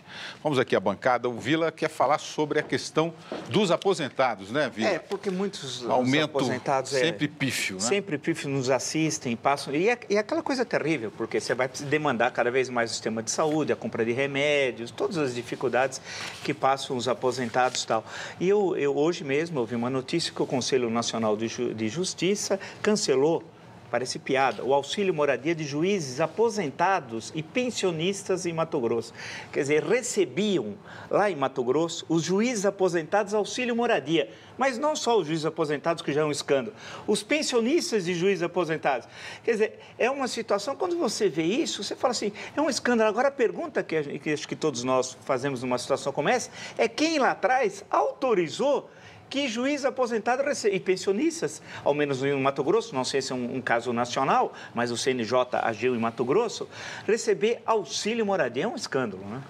gente. Vamos aqui à bancada. O Vila quer falar sobre a questão dos aposentados, né, Vila? É, porque muitos Aumento aposentados... sempre é, pífio, né? Sempre pífio nos assistem, passam... E é, é aquela coisa terrível, porque você vai demandar cada vez mais o sistema de saúde, a compra de remédios, todas as dificuldades que passam os aposentados e tal. E eu, eu hoje mesmo ouvi uma notícia que o Conselho Nacional de, Ju, de Justiça cancelou parece piada, o auxílio moradia de juízes aposentados e pensionistas em Mato Grosso. Quer dizer, recebiam lá em Mato Grosso os juízes aposentados auxílio moradia. Mas não só os juízes aposentados, que já é um escândalo, os pensionistas de juízes aposentados. Quer dizer, é uma situação, quando você vê isso, você fala assim, é um escândalo. Agora, a pergunta que, que acho que todos nós fazemos numa situação como essa é quem lá atrás autorizou que juiz aposentado recebe, e pensionistas, ao menos no Mato Grosso, não sei se é um, um, caso nacional, mas o CNJ agiu em Mato Grosso, receber auxílio moradia é um escândalo, né?